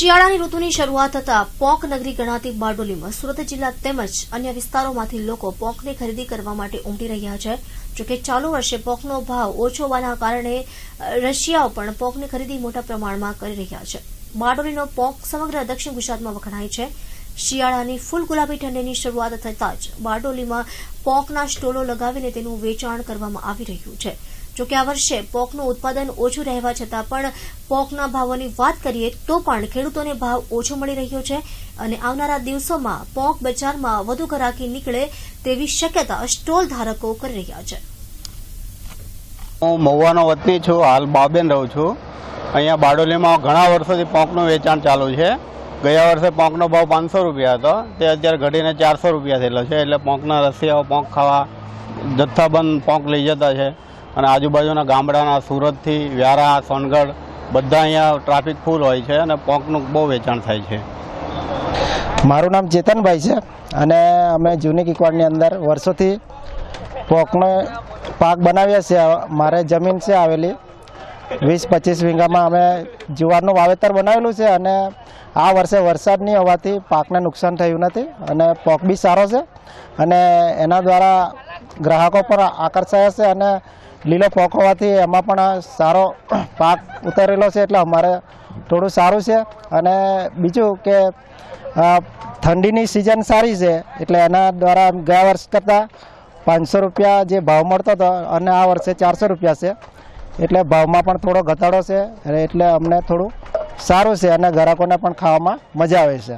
શિયાળાની ઋતુની શરૂઆત થતાં પોંક નગરી ગણાતી બારડોલીમાં સુરત જિલ્લા તેમજ અન્ય વિસ્તારોમાંથી લોકો પોંકની ખરીદી કરવા માટે ઉમટી રહ્યા છે. જોકે ચાલુ વર્ષે પોંકનો ભાવ ઓછો હોવાના કારણે રશિયાઓ પણ પોંકની ખરીદી મોટા પ્રમાણમાં કરી રહ્યા છે. બારડોલીનો પોંક સમગ્ર દક્ષિણ ગુજરાતમાં વખણાય છે. શિયાળાની ફૂલ ગુલાબી ઠંડીની શરૂઆત થતાં જ બારડોલીમાં પોંકના સ્ટોલો લગાવીને તેનું વેચાણ કરવામાં આવી રહ્યું છે. જોકે આ વર્ષે પોકનું ઉત્પાદન ઓછું રહેવા છતાં પણ પોકના ભાવોની વાત કરીએ તો પણ ખેડૂતોને ભાવ ઓછો મળી રહ્યો છે અને આવનારા દિવસોમાં પોક બજારમાં વધુ ઘરાકી નીકળે તેવી શક્યતા સ્ટોલ ધારકો કરી રહ્યા છે. હું મહુવાનો વતની છું, હાલ બાબેન રહું છું. અહીંયા બારડોલીમાં ઘણા વર્ષોથી પોંકનું વેચાણ ચાલુ છે. ગયા વર્ષે પોંકનો ભાવ પાંચસો રૂપિયા હતો, તે અત્યારે ઘટીને ચારસો રૂપિયા થયેલો છે, એટલે પોંકના રસિયાઓ, પોંક ખાવા જથ્થાબંધ પોંક લઈ જતા છે. અને આજુબાજુના ગામડાના સુરતથી વ્યારા, સોનગઢ, બધા અહીંયા ટ્રાફિક ફૂલ હોય છે અને પોંકનું બહુ વેચાણ થાય છે. મારું નામ ચેતનભાઈ છે અને અમે જૂની કિકવાડની અંદર વર્ષોથી પોંકનો પાક બનાવીએ છીએ. મારે જમીન છે આવેલી. વીસ પચીસ વીંગામાં અમે જુવારનું વાવેતર બનાવેલું છે અને આ વર્ષે વરસાદ નહીં હોવાથી પાકને નુકસાન થયું નથી અને પોક બી સારો છે અને એના દ્વારા ગ્રાહકો પર આકર્ષાયા છે અને લીલો પોક હોવાથી એમાં પણ સારો પાક ઉતરેલો છે એટલે અમારે થોડું સારું છે. અને બીજું કે ઠંડીની સિઝન સારી છે એટલે એના દ્વારા ગયા વર્ષ કરતાં પાંચસો રૂપિયા જે ભાવ મળતો હતો અને આ વર્ષે ચારસો રૂપિયા છે. એટલે ભાવમાં પણ થોડો ઘટાડો છે એટલે અમને થોડું સારું છે અને ગ્રાહકોને પણ ખાવામાં મજા આવે છે.